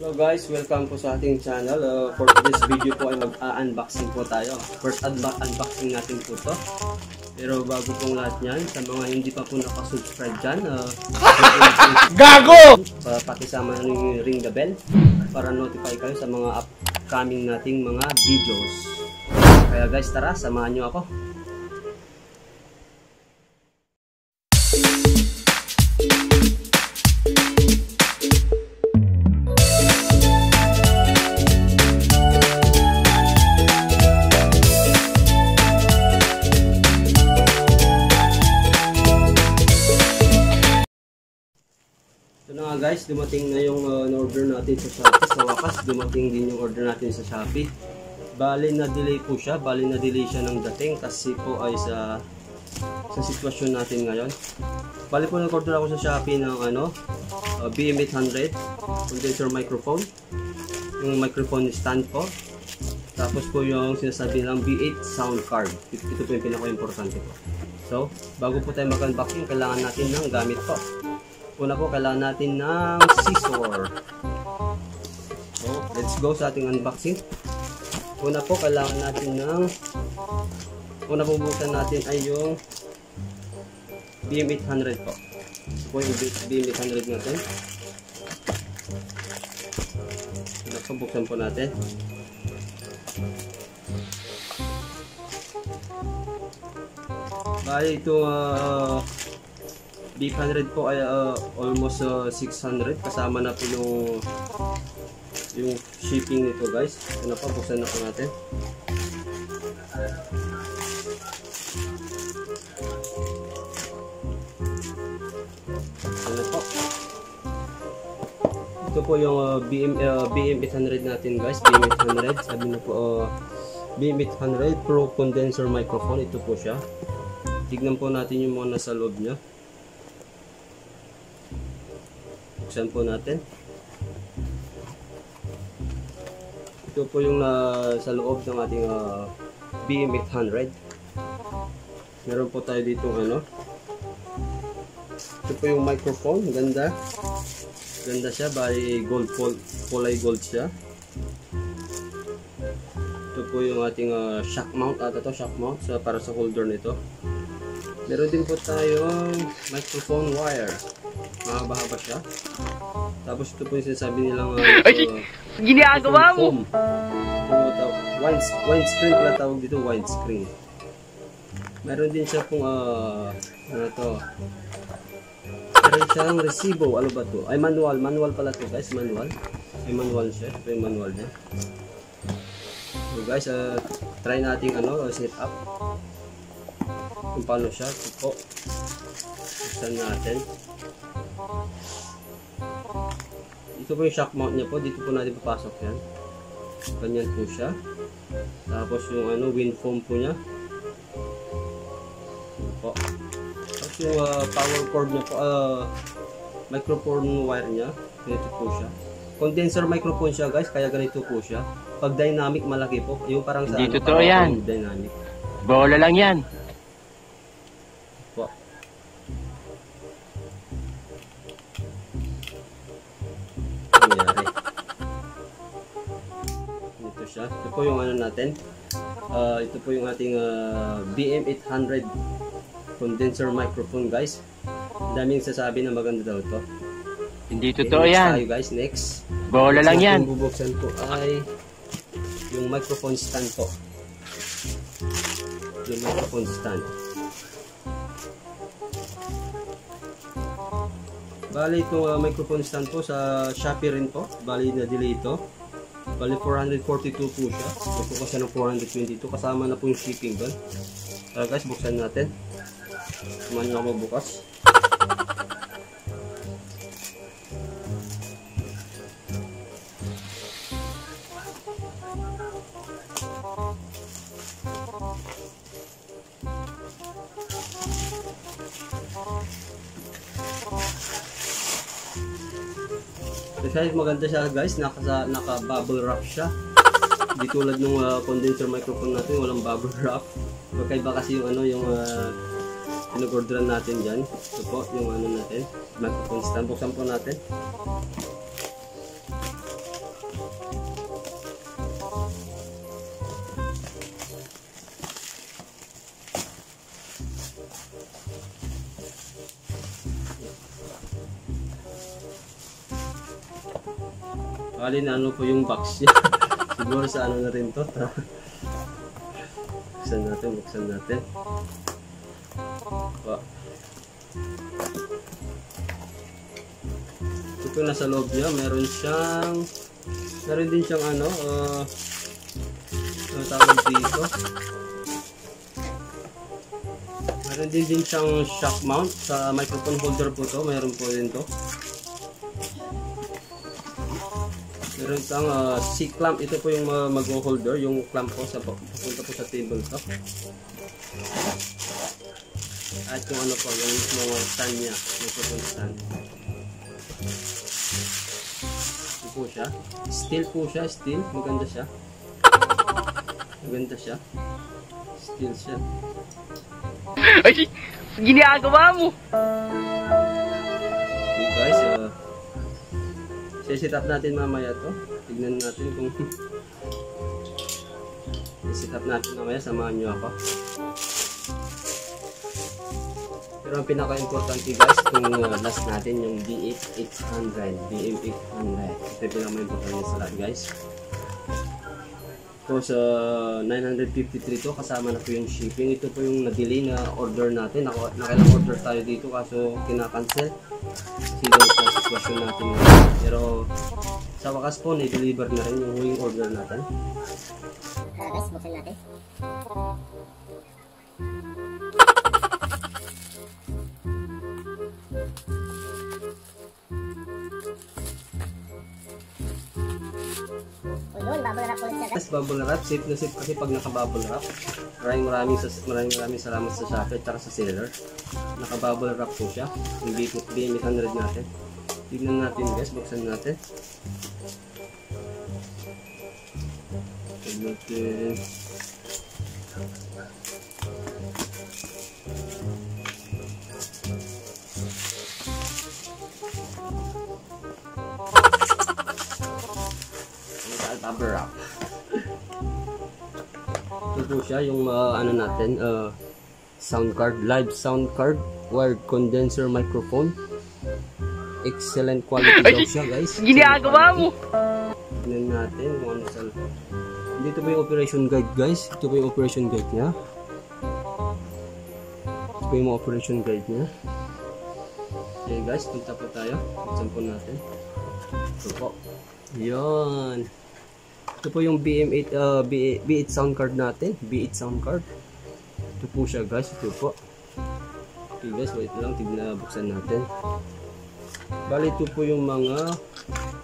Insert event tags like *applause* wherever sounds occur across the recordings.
Hello guys, welcome po sa ating channel. Uh, for this video po ay mag-unboxing po tayo. First unbo- unboxing natin po to. Pero bago pong lahat yan, sa mga hindi pa po nakasubscribe dyan, uh, *laughs* Gago! uh, pakisama ng ring the bell para notify kayo sa mga upcoming nating mga videos. Kaya guys, tara, samahan nyo ako. Guys, dumating na yung uh, order natin sa Shopee. Sa wakas, dumating din yung order natin sa Shopee. Bali na delay po siya, bali na delay siya ng dating kasi po ay sa sa sitwasyon natin ngayon. Bali po nag-order ako sa Shopee ng ano, uh, BM800 condenser microphone. Yung microphone stand po. Tapos po yung sinasabi ng B8 sound card. Ito, po yung pinaka-importante po. So, bago po tayo mag-unboxing, kailangan natin ng gamit po. Una po, kailangan natin ng scissor. So, let's go sa ating unboxing. Una po, kailangan natin ng una po bukan natin ay yung BM800 po. Ito po yung BM800 natin. Una po, buksan po natin. Bali, ito uh, B100 po ay uh, almost uh, 600 kasama na po yung yung shipping nito guys. Ano pa buksan na po natin. Ano po? Ito po yung uh, BM uh, BM800 natin guys. BM800 sabi na po uh, BM800 Pro Condenser Microphone. Ito po siya. Tignan po natin yung mga nasa loob niya. Buksan po natin. Ito po yung uh, sa loob ng ating uh, BM800. Meron po tayo dito ano. Ito po yung microphone. Ganda. Ganda siya. Bali gold, kulay gold siya. Ito po yung ating uh, shock mount. Ata to shock mount sa, para sa holder nito. Meron din po tayong microphone wire. Mahaba-haba siya. Tapos ito po yung sinasabi nilang uh, ito, Ginagawa mo! wine, wine screen pala tawag dito, wine screen. Meron din siya pong, uh, ano to, meron siyang resibo, ano ba to? Ay, manual, manual pala to guys, manual. May manual siya, ito yung manual niya. So guys, uh, try natin ano, uh, set up. Kung paano siya, ito po. Buksan natin. Ito po yung shock mount niya po. Dito po natin papasok yan. Ganyan po siya. Tapos yung ano, wind foam po niya. Ito po. Tapos yung uh, power cord niya po, uh, microphone wire niya. Ganito po siya. Condenser microphone siya guys, kaya ganito po siya. Pag dynamic, malaki po. Yung parang sa Hindi ano, totoo yan. Dynamic. Bola lang yan. Siya. Ito po yung ano natin. Ah, ito po yung ating ah, BM800 condenser microphone guys. Daming sasabi na maganda daw to. Hindi Okay, totoo next yan. tayo guys, next. Bola lang yan. bubuksan ko ay yung microphone stand po. Yung microphone stand. Bali itong uh, microphone stand po sa Shopee rin po. Bali na delay ito. Bali 442 po siya. Ito ko siya ng 422 kasama na po yung shipping doon. Tara guys, buksan natin. Kumain na ako Kasi maganda siya guys, naka, naka bubble wrap siya. *laughs* Hindi tulad nung uh, condenser microphone natin, walang bubble wrap. Magkaiba kasi yung ano, yung uh, pinag-orderan natin dyan. Ito po, yung ano natin, microphone stand. Buksan po natin. Bali na ano po yung box niya. *laughs* Siguro sa ano na rin to. buksan natin, buksan natin. Pa. Ito nasa loob niya, meron siyang meron din siyang ano, uh, ano tawag dito? Meron din din siyang shock mount sa microphone holder po to, meron po din to. Meron kang uh, C-clamp, ito po yung uh, mag-holder, yung clamp po sa papunta po sa table to. At yung ano po, yung mga stand niya, microphone stand. Ito po siya. Steel po siya, steel. Maganda siya. Maganda siya. Steel siya. Ay, ginagawa mo. Set up natin mamaya to. Tignan natin kung *laughs* set up natin mamaya, samahan nyo ako. Pero ang pinaka-importante guys, kung uh, last natin yung BF800, BF800. Ito yung pinaka-importante sa lahat guys. So sa 953 to kasama na po yung shipping. Ito po yung na-delay na order natin. Naka, nakailang order tayo dito kaso kinakancel. Kasi sa sitwasyon natin ngayon. Pero sa wakas po, na-deliver na rin yung huling order natin. Uh, guys, buksan natin. Yun, siya guys. Yes, bubble wrap. Safe na safe kasi pag naka-bubble wrap. Maraming maraming, maraming maraming salamat sa Shopee at sa seller. Naka-bubble wrap po siya. Yung BM800 natin. Tignan natin guys, buksan natin. Tignan natin. Bubble wrap. Ito po siya yung uh, ano natin, uh, sound card, live sound card, wired condenser microphone. Excellent quality daw siya guys. Ginagawa mo. Tignan natin kung ano sa... Dito po yung operation guide guys. Ito po yung operation guide niya. Ito po yung operation guide niya. Okay guys, punta po tayo. Buksan po natin. Ito po. Yun. Ito po yung BM8, uh, B, B8 sound card natin. B8 sound card. Ito po siya guys. Ito po. Okay guys, wait lang. Tignan buksan natin. Bali ito po yung mga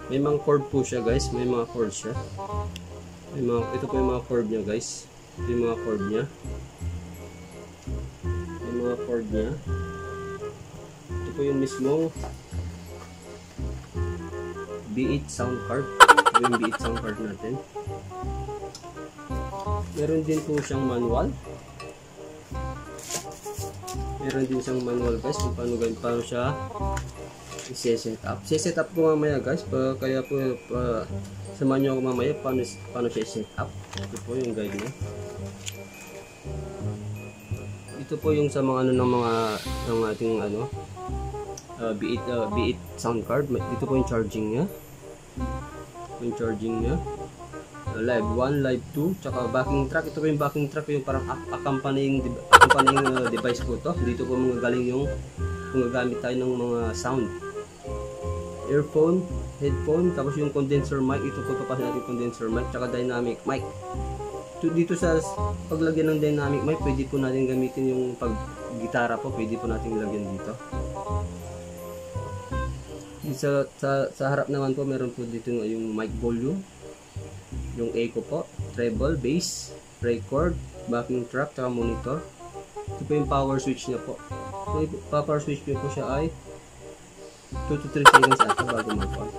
may mga cord po siya guys. May mga cord siya. May mga, ito po yung mga cord niya guys. Ito yung mga cord niya. May mga cord niya. Ito po yung mismong B8 sound card. Ito yung B8 sound card natin. Meron din po siyang manual. Meron din siyang manual guys kung paano, paano siya i-set up. set up ko mamaya guys, pa, kaya po pa, samahan nyo ako mamaya paano, paano siya i-set up. Ito po yung guide niya. Ito po yung sa mga ano ng mga ng ating ano uh, B8 uh, B8 sound card. Dito po yung charging niya. Yung charging niya. Uh, live 1, live 2, tsaka backing track. Ito po yung backing track, yung parang accompanying, accompanying uh, device po to. Dito po mga galing yung kung gagamit tayo ng mga sound earphone, headphone, tapos yung condenser mic, ito pa natin condenser mic, tsaka dynamic mic. So, dito sa paglagyan ng dynamic mic, pwede po natin gamitin yung pag gitara po, pwede po natin lagyan dito. Sa, sa, sa harap naman po, meron po dito yung mic volume, yung echo po, treble, bass, record, backing track, tsaka monitor. Ito po yung power switch niya po. So, power switch niya po siya ay 2 to 3 seconds ata bago mag-on.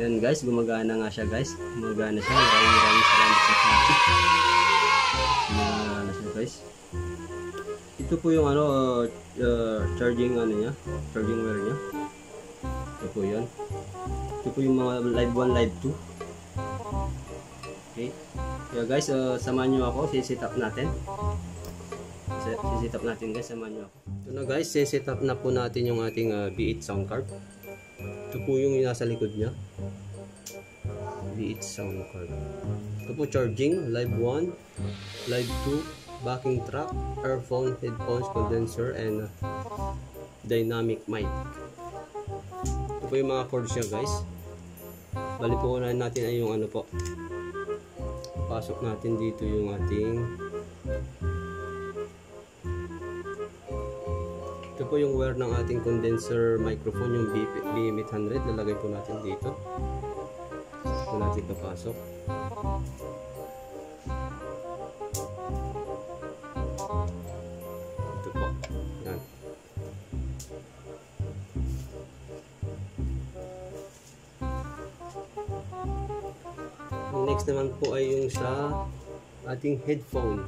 Yan guys, gumagana nga siya guys. Gumagana siya. Maraming maraming salamat sa Shopee. Gumagana siya guys. Ito po yung ano, uh, uh, charging ano niya, charging wire niya. Ito po yan. Ito po yung mga live 1, live 2. Okay. Kaya guys, uh, samahan nyo ako, siset up natin. Siset up natin guys, samahan nyo ako. Ito na guys, siset up na po natin yung ating uh, B8 sound card. Ito po yung nasa likod niya. B8 sound card. Ito po charging, live 1, live 2, backing track, earphone, headphones, condenser, and uh, dynamic mic. Ito po yung mga chords niya guys. Bali po unahin natin ay yung ano po. Pasok natin dito yung ating po yung wire ng ating condenser microphone, yung BM800. Lalagay po natin dito. Ito natin papasok. Ito po. Yan. Next naman po ay yung sa ating headphone.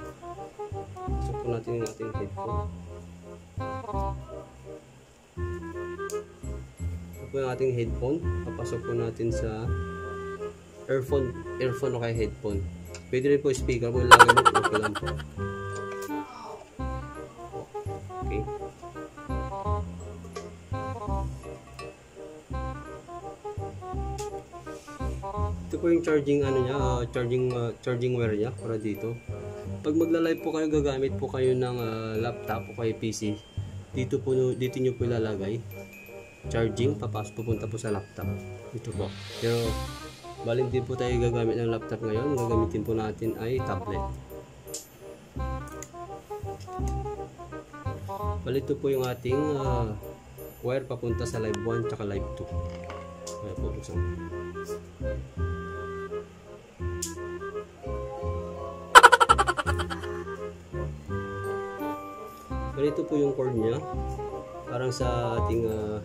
Pasok po natin yung ating headphone. Ito po yung ating headphone. Papasok po natin sa earphone, earphone o kaya headphone. Pwede rin po speaker kung ilagay mo. Okay lang po. Okay. Ito po yung charging ano niya, ah, charging ah, charging wire niya para dito. Pag magla-live po kayo, gagamit po kayo ng ah, laptop o kaya PC. Dito po dito niyo po ilalagay. Charging papasok pupunta po sa laptop. Ito po. Pero baling din po tayo gagamit ng laptop ngayon. Gagamitin po natin ay tablet. Bali ito po yung ating ah, wire papunta sa live 1 tsaka live 2. Kaya po buksan. Ganito po yung cord niya. Parang sa ating ah,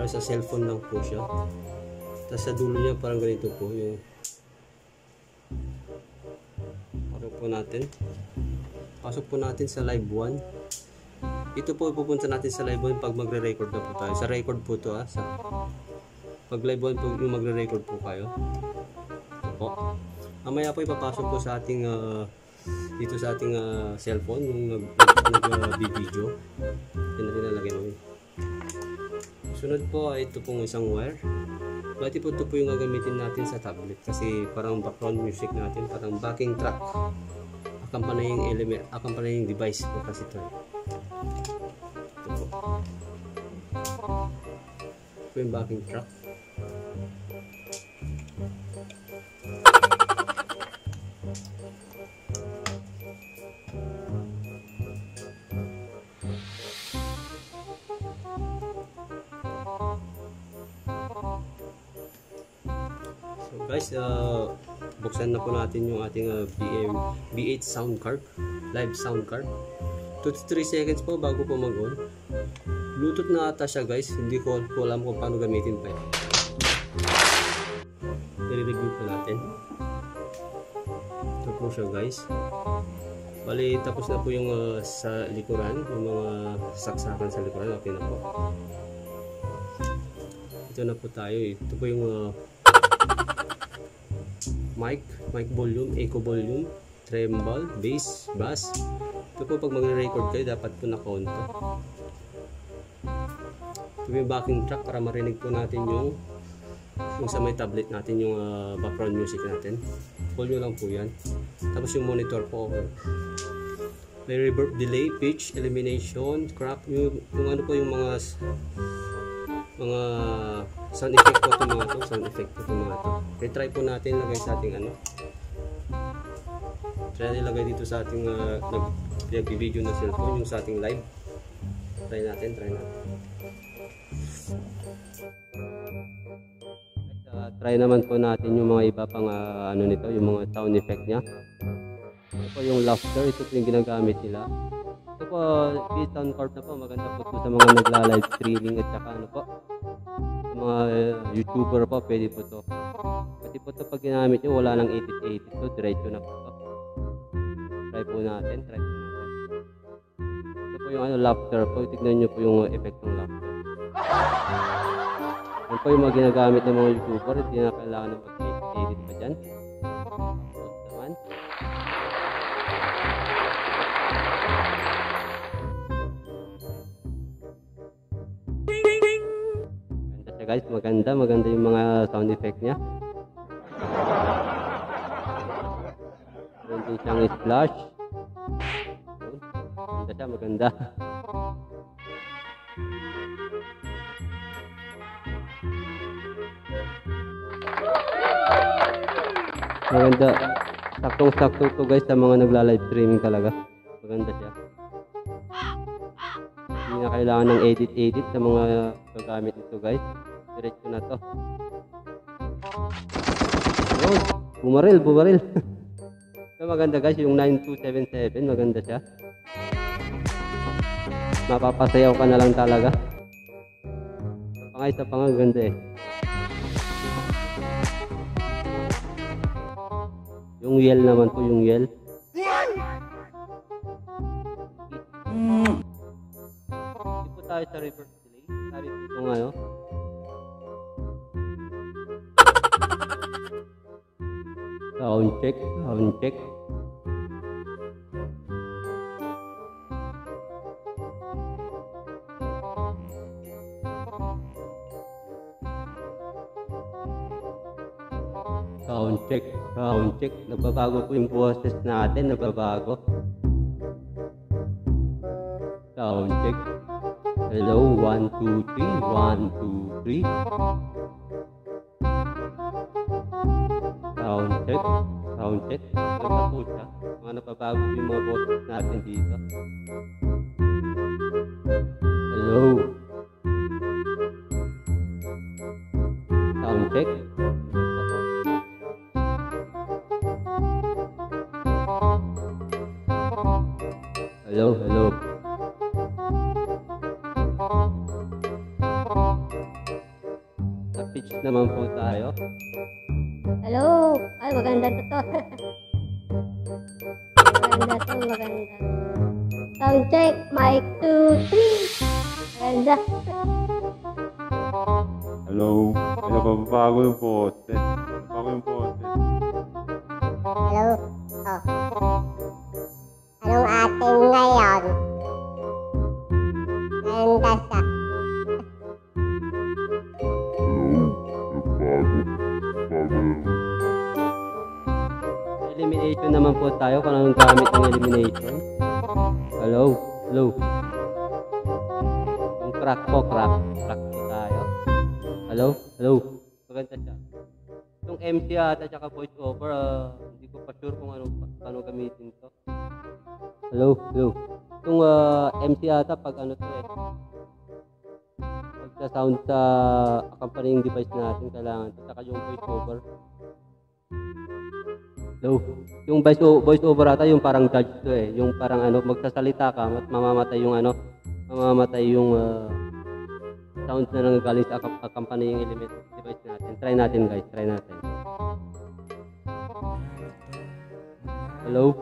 parang sa cellphone lang po siya. Tapos sa dulo niya parang ganito po yung Pasok po natin. Pasok po natin sa live 1. Ito po pupunta natin sa live 1 pag magre-record na po tayo. Sa record po to ah. Sa, pag live 1 po yung magre-record po kayo. Ito po. Mamaya po ipapasok ko sa ating ah, dito sa ating ah, cellphone yung nag, nag, nag, uh, video. Yan natin nalagay namin. Sunod po ay ito pong isang wire. Bati po ito po yung gagamitin natin sa tablet kasi parang background music natin, parang backing track. Accompanying element, accompanying device po kasi ito. Ito po. Ito yung backing track. Guys, uh, buksan na po natin yung ating uh, BM, B8 sound card, live sound card. 2 to 3 seconds po bago po mag-on. Bluetooth na ata siya guys, hindi ko, ko alam kung paano gamitin pa yan. I-review po natin. Ito po siya guys. Bali, tapos na po yung uh, sa likuran, yung mga saksakan sa likuran, okay na po. Ito na po tayo eh. Ito po yung uh, mic, mic volume, echo volume, tremble, bass, bass. Ito po pag magre-record kayo, dapat po naka-on to. Ito yung backing track para marinig po natin yung yung sa may tablet natin, yung ah, background music natin. Volume lang po yan. Tapos yung monitor po, may reverb delay, pitch, elimination, crop, yung, yung ano po yung mga mga sound effect po itong mga to, sound effect po itong mga to. Retry po natin lagay sa ating ano. Try natin lagay dito sa ating uh, nag-video na cellphone, yung sa ating live. Try natin, try natin. Uh, try naman po natin yung mga iba pang ah, ano nito, yung mga sound effect niya. Ito po yung laughter, ito po yung ginagamit nila. Ito po, beat sound card na po, maganda po ito sa mga nagla-live streaming at saka ano po, mga uh, YouTuber po, pwede po to. Kasi po ito pag ginamit nyo, wala nang 80-80 to, diretso na po to. Try po natin, try po natin. Ito po yung ano, laughter po, tignan nyo po yung effect ng laughter. Yan po yung mga ginagamit ng mga YouTuber, hindi na kailangan na mag-edit pa dyan. Guys, maganda, maganda yung mga sound effect niya. Meron siyang splash. Maganda siya, maganda. Maganda. Saktong-sakto to guys sa mga nagla-live streaming talaga. Maganda siya. Hindi na kailangan ng edit-edit sa mga gagamit nito guys. Diretso na to. Yun. Bumaril, bumaril. *laughs* so maganda guys, yung 9277, maganda siya. Mapapasayaw ka na lang talaga. Pangay sa pangay, ganda eh. Yung yell naman po, yung yell. Hindi po tayo sa reverse delay. Tari po ngayon. Sound check, sound check. Sound check, sound check. Nagbabago po yung boses natin, nagbabago. Sound check. Hello, 1, 2, 3, 1, 2, 3. Sound check, sound check. Ganda po siya. Mga nababago po yung mga boses natin dito. Hello. Sound check. Hello, hello. Sa pitch naman po tayo. Hello! Ay, maganda to to. *laughs* maganda to, maganda. Sound check, mic 2, 3. Maganda. Hello. May nababago yung poste. Nababago yung poste. Hello? Oh. Anong atin ngayon? Po tayo kung anong gamit ng elimination. Hello, hello. Yung crack po, crack. Crack po tayo. Hello, hello. Maganda siya. Yung MC ata tsaka voice over, ah, hindi ko pa sure kung ano, paano gamitin to. Hello, hello. Yung ah, MC ata pag ano to eh. Pag sa sound sa accompanying device natin kailangan to. Tsaka yung voice over. Hello. Yung voice, voice over ata yung parang judge to eh. Yung parang ano, magsasalita ka at mamamatay yung ano, mamamatay yung ah, sound na nanggagaling sa accom- accompanying element device natin. Try natin guys, try natin. Hello.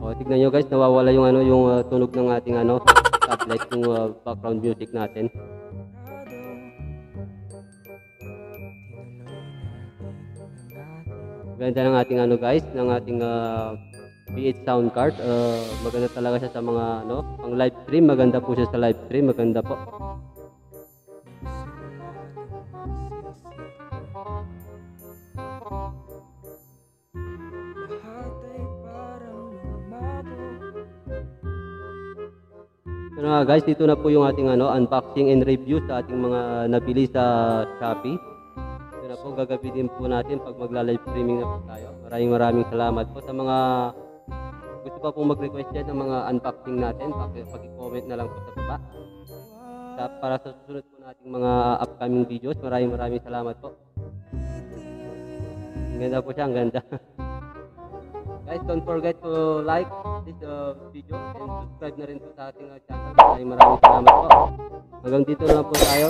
O, tignan nyo guys, nawawala yung ano, yung ah, tunog ng ating ano, tablet, yung ah, background music natin. Ganda ng ating ano guys, ng ating ah, V8 sound card. Ah, maganda talaga siya sa mga ano, pang live stream. Maganda po siya sa live stream. Maganda po. So nga guys, dito na po yung ating ano, unboxing and review sa ating mga nabili sa Shopee. Na po, gagamitin po natin pag magla-live streaming na po tayo. Maraming maraming salamat po sa mga gusto pa pong mag-request dyan ng mga unboxing natin. Pag- Pag-comment na lang po sa baba. Sa, para sa susunod po nating mga upcoming videos. Maraming maraming salamat po. Ang ganda po siya, ang ganda. *laughs* Guys, don't forget to like this uh, video and subscribe na rin po sa ating uh, channel. Maraming maraming salamat po. Hanggang dito na po tayo.